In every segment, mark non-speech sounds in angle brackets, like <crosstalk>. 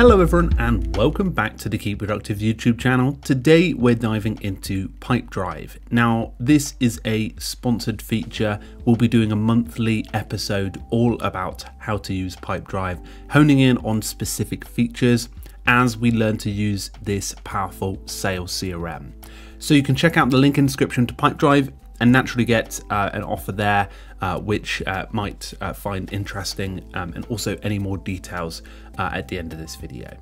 Hello everyone and welcome back to the Keep Productive YouTube channel. Today we're diving into Pipedrive. Now this is a sponsored feature. We'll be doing a monthly episode all about how to use Pipedrive, honing in on specific features as we learn to use this powerful sales CRM. So you can check out the link in the description to Pipedrive and naturally get uh, an offer there uh, which uh, might uh, find interesting um, and also any more details uh, at the end of this video.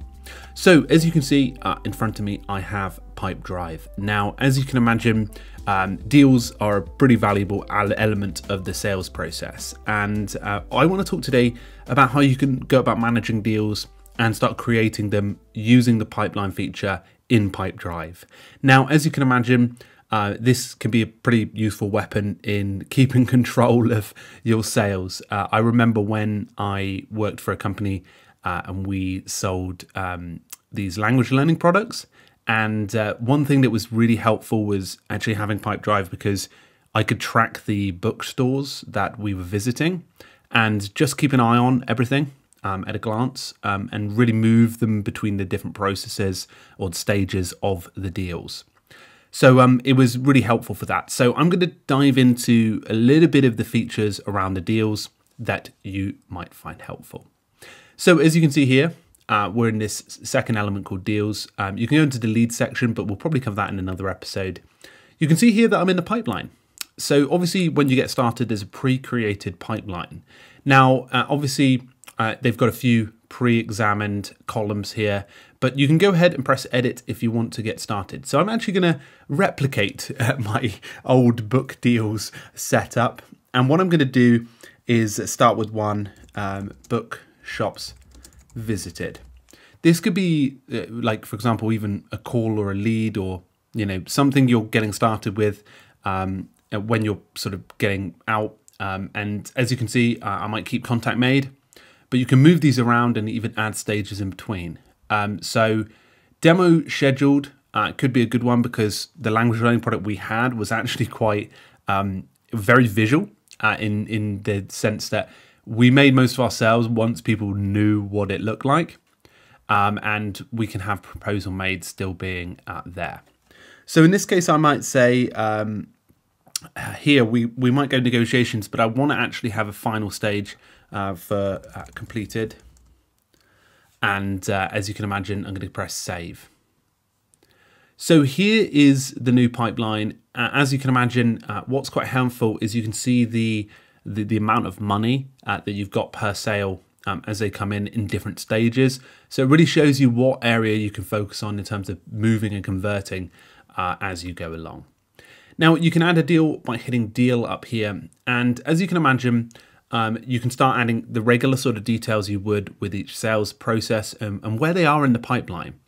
So as you can see in front of me, I have Pipedrive. Now, as you can imagine, um, deals are a pretty valuable element of the sales process. And I want to talk today about how you can go about managing deals and start creating them using the pipeline feature in Pipedrive. Now, as you can imagine, uh, this can be a pretty useful weapon in <laughs> keeping control of your sales. Uh, I remember when I worked for a company uh, and we sold um, these language learning products. And uh, one thing that was really helpful was actually having Pipedrive because I could track the bookstores that we were visiting and just keep an eye on everything. Um, at a glance um, and really move them between the different processes or stages of the deals. So um, it was really helpful for that. So I'm going to dive into a little bit of the features around the deals that you might find helpful. So as you can see here, uh, we're in this second element called deals. Um, you can go into the lead section, but we'll probably cover that in another episode. You can see here that I'm in the pipeline. So obviously when you get started, there's a pre-created pipeline. Now, uh, obviously uh, they've got a few pre-examined columns here, but you can go ahead and press edit if you want to get started. So I'm actually going to replicate uh, <laughs> my old book deals setup. And what I'm going to do is start with one um, book shops visited. This could be uh, like, for example, even a call or a lead or, you know, something you're getting started with um, when you're sort of getting out. Um, and as you can see, uh, I might keep contact made but you can move these around and even add stages in between. Um, so demo scheduled uh, could be a good one because the language learning product we had was actually <laughs> quite um, very visual uh, in in the sense that we made most of our sales once people knew what it looked like, um, and we can have proposal made still being uh, there. So in this case, I might say um, here we we might go negotiations, but I want to actually have a final stage uh, for uh, completed. And uh, as you can imagine, I'm going to press save. So here is the new pipeline. Uh, as you can imagine, uh, what's quite helpful is you can see the the, the amount of money uh, that you've got per sale um, as they come in in different stages. So it really shows you what area you can focus on in terms of moving and converting as you go along. Now you can add a deal by hitting deal up here. And as you can imagine, um, you can start adding the regular sort of details you would with each sales process and, and where they are in the pipeline.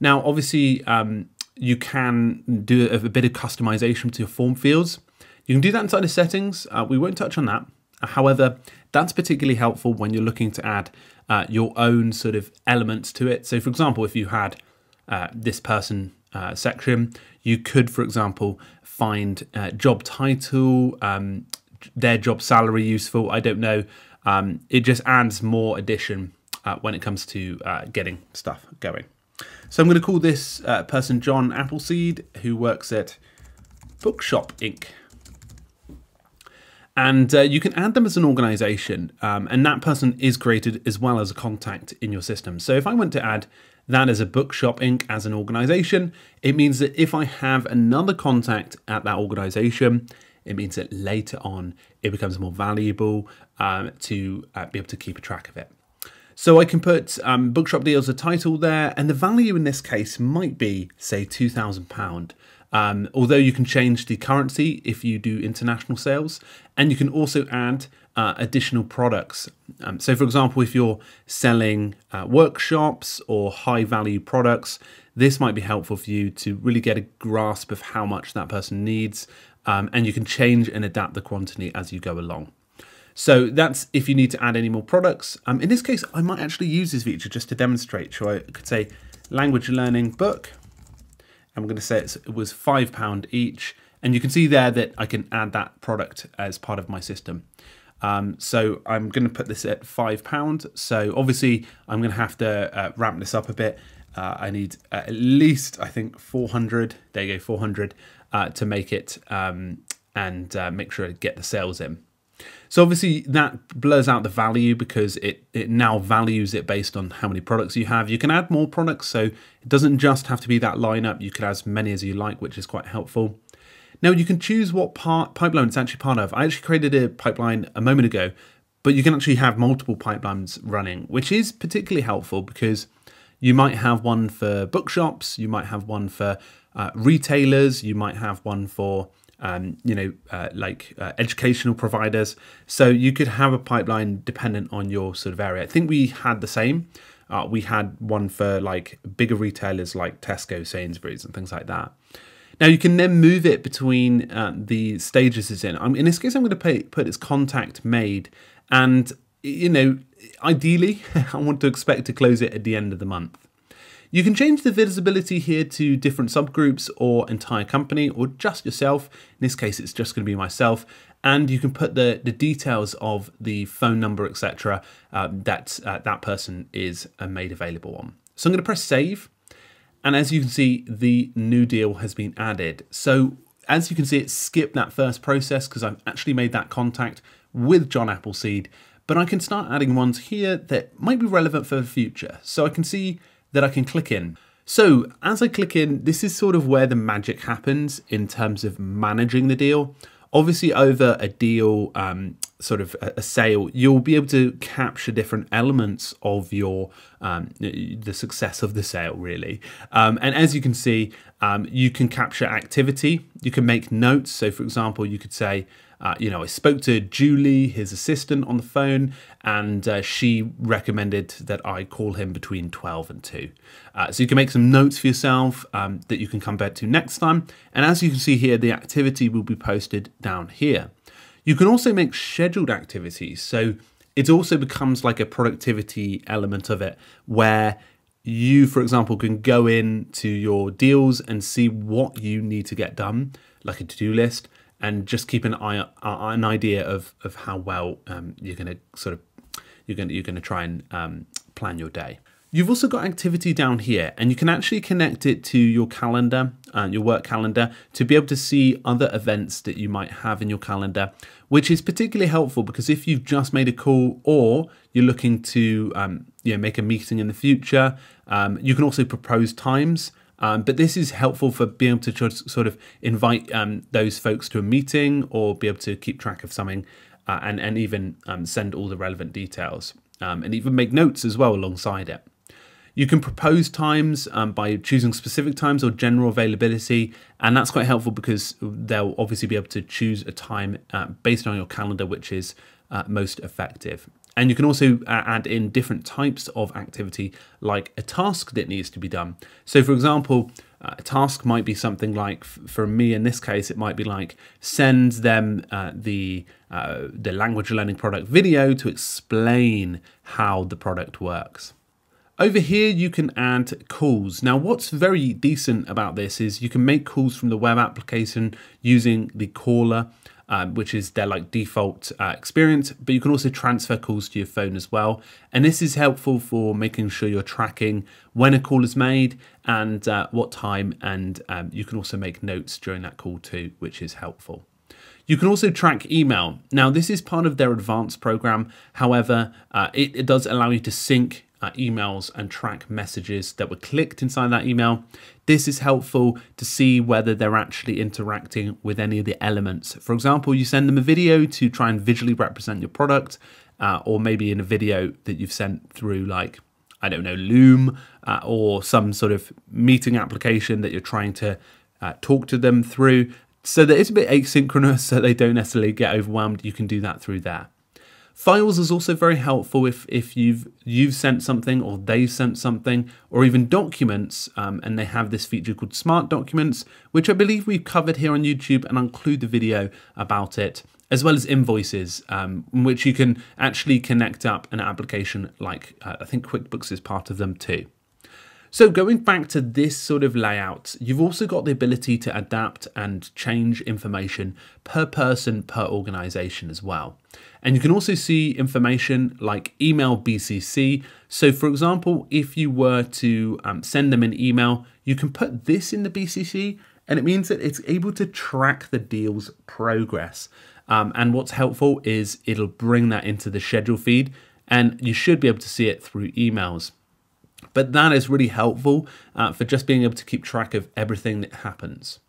Now, obviously, um, you can do a, a, bit of customization to your form fields. You can do that inside the settings. Uh, we won't touch on that. However, that's particularly helpful when you're looking to add uh, your own sort of elements to it. So, for example, if you had uh, this person uh, section, you could, for example, find uh, job title, um, their job salary useful. I don't know. Um, it just adds more addition uh, when it comes to uh, getting stuff going. So I'm going to call this uh, person John Appleseed, who works at Bookshop Inc. And uh, you can add them as an organization, um, and that person is created as well as a contact in your system. So if I went to add that as a Bookshop Inc. as an organization, it means that if I have another contact at that organization, it means that later on it becomes more valuable um, to uh, be able to keep a track of it. So I can put um, bookshop deals a title there, and the value in this case might be, say, £2,000. Um, although you can change the currency if you do international sales, and you can also add uh, additional products. Um, so, for example, if you're selling uh, workshops or high value products, this might be helpful for you to really get a grasp of how much that person needs um, and you can change and adapt the quantity as you go along. So that's if you need to add any more products. Um, in this case, I might actually use this feature just to demonstrate. So I could say language learning book. I'm going to say it was £5 each. And you can see there that I can add that product as part of my system. Um, so I'm going to put this at five pound. So obviously I'm going to have to uh, ramp this up a bit. Uh, I need at least I think 400. There you go, 400 uh, to make it um, and uh, make sure to get the sales in. So obviously that blurs out the value because it, it now values it based on how many products you have. You can add more products, so it doesn't just have to be that lineup. You could add as many as you like, which is quite helpful. Now you can choose what part pipeline it's actually part of. I actually created a pipeline a moment ago, but you can actually have multiple pipelines running, which is particularly helpful because you might have one for bookshops, you might have one for uh, retailers, you might have one for um, you know, uh, like uh, educational providers. So you could have a pipeline dependent on your sort of area. I think we had the same. Uh, we had one for like bigger retailers like Tesco, Sainsbury's, and things like that. Now you can then move it between uh, the stages it's in. I'm, in this case, I'm going to put its contact made, and you know, ideally, <laughs> I want to expect to close it at the end of the month. You can change the visibility here to different subgroups or entire company or just yourself. In this case, it's just going to be myself. And you can put the, the details of the phone number, etc., uh, that uh, that person is uh, made available on. So I'm going to press save. And as you can see, the new deal has been added. So as you can see, it skipped that first process because I've actually made that contact with John Appleseed. But I can start adding ones here that might be relevant for the future. So I can see that I can click in. So as I click in, this is sort of where the magic happens in terms of managing the deal. Obviously over a deal, um, sort of a, sale, you'll be able to capture different elements of your um, the success of the sale, really. Um, and as you can see, um, you can capture activity. You can make notes. So, for example, you could say, uh, you know, I spoke to Julie, his assistant, on the phone, and uh, she recommended that I call him between 12 and 2. Uh, so you can make some notes for yourself um, that you can come back to next time. And as you can see here, the activity will be posted down here. You can also make scheduled activities. So it also becomes like a productivity element of it where you, for example, can go into your deals and see what you need to get done, like a to do list and just keep an eye uh, an idea of of how well um, you're going to sort of you're going you're going to try and um, plan your day. You've also got activity down here, and you can actually connect it to your calendar, uh, your work calendar, to be able to see other events that you might have in your calendar, which is particularly helpful because if you've just made a call or you're looking to um, you know, make a meeting in the future, um, you can also propose times um, but this is helpful for being able to sort of invite um, those folks to a meeting or be able to keep track of something uh, and, and even um, send all the relevant details um, and even make notes as well alongside it. You can propose times um, by choosing specific times or general availability, and that's quite helpful because they'll obviously be able to choose a time uh, based on your calendar which is uh, most effective. And you can also uh, add in different types of activity, like a task that needs to be done. So, for example, uh, a task might be something like, for me in this case, it might be like send them uh, the uh, the language learning product video to explain how the product works. Over here, you can add calls. Now, what's very decent about this is you can make calls from the web application using the caller um, which is their like default uh, experience, but you can also transfer calls to your phone as well. And this is helpful for making sure you're tracking when a call is made and uh, what time, and um, you can also make notes during that call too, which is helpful. You can also track email. Now, this is part of their advanced program. However, uh, it, it does allow you to sync uh, emails and track messages that were clicked inside that email. This is helpful to see whether they're actually interacting with any of the elements. For example, you send them a video to try and visually represent your product, uh, or maybe in a video that you've sent through, like, I don't know, Loom, uh, or some sort of meeting application that you're trying to uh, talk to them through. So that it's a bit asynchronous, <laughs> so they don't necessarily get overwhelmed. You can do that through there. Files is also very helpful if, if you've you've sent something or they've sent something, or even documents, um, and they have this feature called Smart Documents, which I believe we've covered here on YouTube, and I'll include the video about it, as well as invoices, um, which you can actually connect up an application like uh, I think QuickBooks is part of them too. So going back to this sort of layout, you've also got the ability to adapt and change information per person, per organization as well. And you can also see information like email BCC. So for example, if you were to um, send them an email, you can put this in the BCC and it means that it's able to track the deal's progress. Um, and what's helpful is it'll bring that into the schedule feed and you should be able to see it through emails. But that is really helpful uh, for just being able to keep track of everything that happens.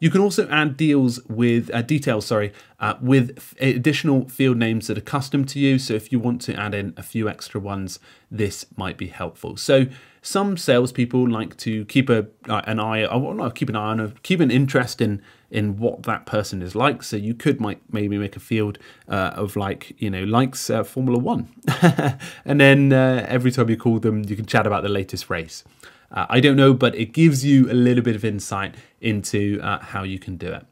You can also add deals with uh, details, sorry, uh, with additional field names that are custom to you. So if you want to add in a few extra ones, this might be helpful. So some salespeople like to keep a uh, an eye, I to keep an eye on, keep an interest in in what that person is like. So you could might maybe make a field uh, of like you know likes uh, Formula One, <laughs> and then uh, every time you call them, you can chat about the latest race. Uh, I don't know, but it gives you a little bit of insight into uh, how you can do it.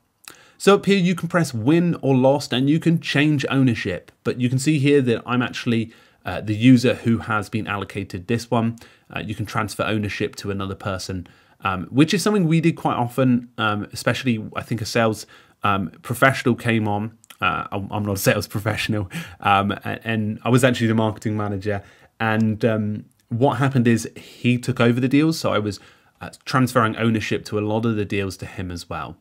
So up here you can press win or lost and you can change ownership. But you can see here that I'm actually uh, the user who has been allocated this one. Uh, you can transfer ownership to another person, um, which is something we did quite often, um, especially I think a sales um, professional came on. Uh, I'm not a sales <laughs> professional, um, and I was actually the marketing manager. And um, what happened is he took over the deals, so I was uh, transferring ownership to a lot of the deals to him as well.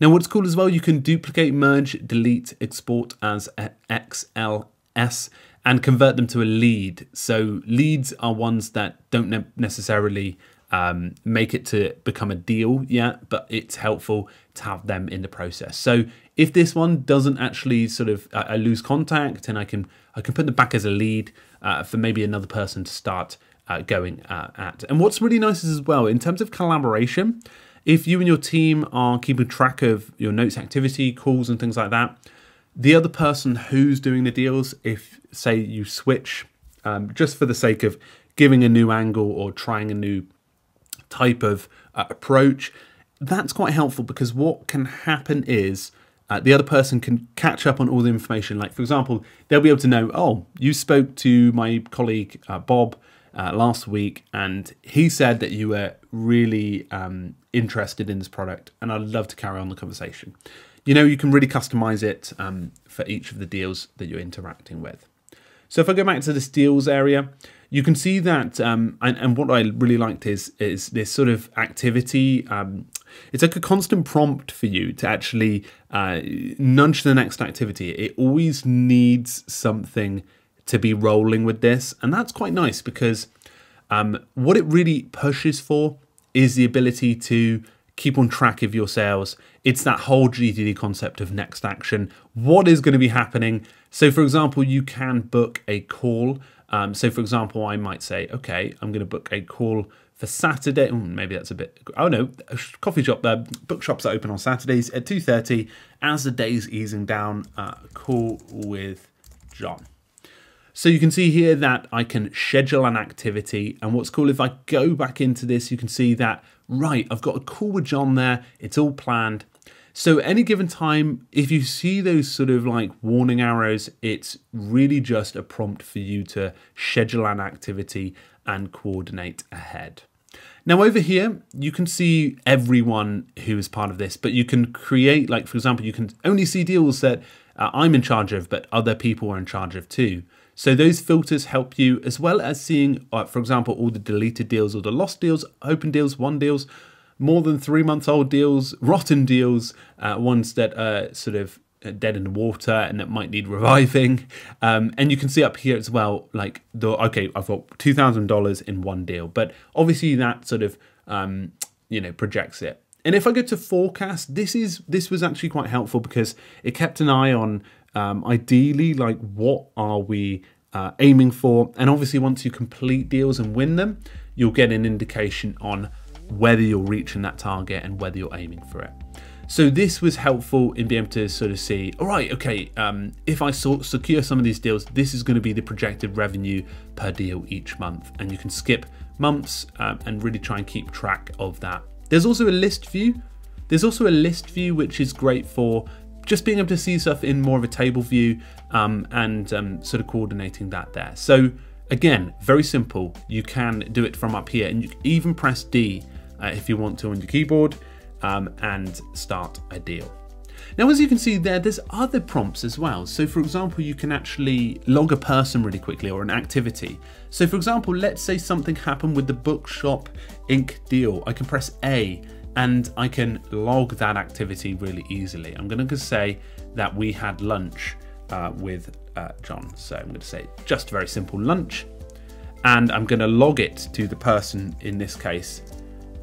Now, what's cool as well, you can duplicate, merge, delete, export as XLS, and convert them to a lead. So leads are ones that don't ne necessarily um, make it to become a deal yet, but it's helpful to have them in the process. So if this one doesn't actually sort of, uh, I lose contact and I can I can put them back as a lead uh, for maybe another person to start uh, going uh, at. And what's really nice is as well, in terms of collaboration, if you and your team are keeping track of your notes activity, calls and things like that, the other person who's doing the deals, if say you switch um, just for the sake of giving a new angle or trying a new type of uh, approach, that's quite helpful because what can happen is uh, the other person can catch up on all the information. Like, for example, they'll be able to know, oh, you spoke to my colleague uh, Bob uh, last week, and he said that you were really um, interested in this product, and I'd love to carry on the conversation. You know, you can really customize it um, for each of the deals that you're interacting with. So if I go back to this deals area, you can see that, um, and, and, what I really liked is is this sort of activity. Um, it's like a constant prompt for you to actually uh, nudge the next activity. It always needs something to be rolling with this. And that's quite nice because um, what it really pushes for is the ability to keep on track of your sales. It's that whole GTD concept of next action. What is going to be happening? So, for example, you can book a call. Um, so, for example, I might say, okay, I'm going to book a call for Saturday. Oh, maybe that's a bit. Oh no, coffee shop there. Bookshops are open on Saturdays at two thirty. As the day's easing down, uh, call with John. So you can see here that I can schedule an activity. And what's cool, if I go back into this, you can see that, right, I've got a call with John there. It's all planned. So any given time, if you see those sort of like warning arrows, it's really just a prompt for you to schedule an activity and coordinate ahead. Now over here, you can see everyone who is part of this, but you can create, like for example, you can only see deals that uh, I'm in charge of, but other people are in charge of too. So those filters help you as well as seeing, uh, for example, all the deleted deals or the lost deals, open deals, one deals, more than three months old deals, rotten deals, uh, ones that are sort of uh, dead in the water and that might need reviving. <laughs> Um, and you can see up here as well, like the okay, I've got two thousand dollars in won deal, but obviously that sort of um, you know projects it. And if I go to forecast, this is this was actually quite helpful because it kept an eye on um, ideally, like what are we uh, aiming for? And obviously, once you complete deals and win them, you'll get an indication on whether you're reaching that target and whether you're aiming for it. So this was helpful in being able to sort of see, all right, okay, um, if I secure some of these deals, this is going to be the projected revenue per deal each month. And you can skip months um, and really try and keep track of that. There's also a list view. There's also a list view, which is great for just being able to see stuff in more of a table view um, and um, sort of coordinating that there. So Again, very simple. You can do it from up here and you can even press D uh, if you want to on your keyboard um, and start a deal. Now, as you can see there, there's other prompts as well. So for example, you can actually log a person really quickly or an activity. So for example, let's say something happened with the Bookshop Inc deal. I can press A and I can log that activity really easily. I'm going to say that we had lunch uh, with uh, John. So I'm going to say just a very simple lunch and I'm going to log it to the person in this case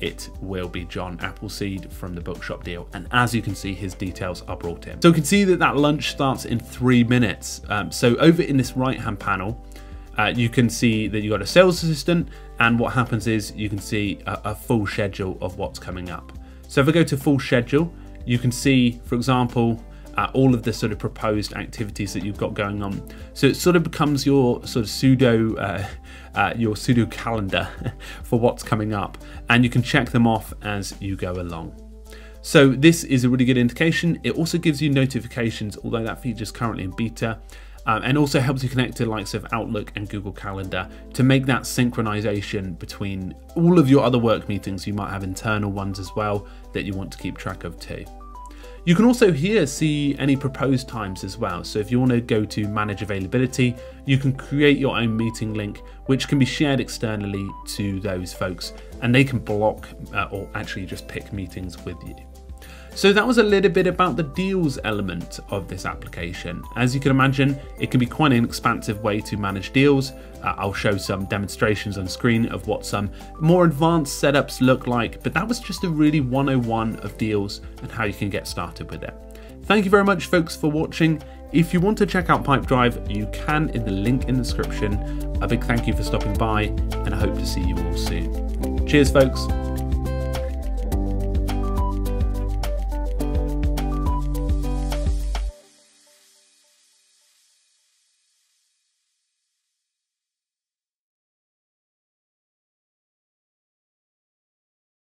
it will be John Appleseed from the bookshop deal. And as you can see, his details are brought in. So you can see that that lunch starts in three minutes. Um, so over in this right hand panel, uh, you can see that you've got a sales assistant and what happens is you can see a, a full schedule of what's coming up. So if I go to full schedule, you can see, for example, uh, all of the sort of proposed activities that you've got going on. So it sort of becomes your sort of pseudo uh, <laughs> uh, your pseudo calendar <laughs> for what's coming up, and you can check them off as you go along. So this is a really good indication. It also gives you notifications, although that feature is currently in beta, um, and also helps you connect to likes of Outlook and Google Calendar to make that synchronization between all of your other work meetings. You might have internal ones as well that you want to keep track of too. You can also here see any proposed times as well. So if you want to go to manage availability, you can create your own meeting link, which can be shared externally to those folks and they can block uh, or actually just pick meetings with you. So that was a little bit about the deals element of this application. As you can imagine, it can be quite an expansive way to manage deals. Uh, I'll show some demonstrations on screen of what some more advanced setups look like, but that was just a really 101 of deals and how you can get started with it. Thank you very much folks for watching. If you want to check out Pipedrive, you can in the link in the description. A big thank you for stopping by and I hope to see you all soon. Cheers folks.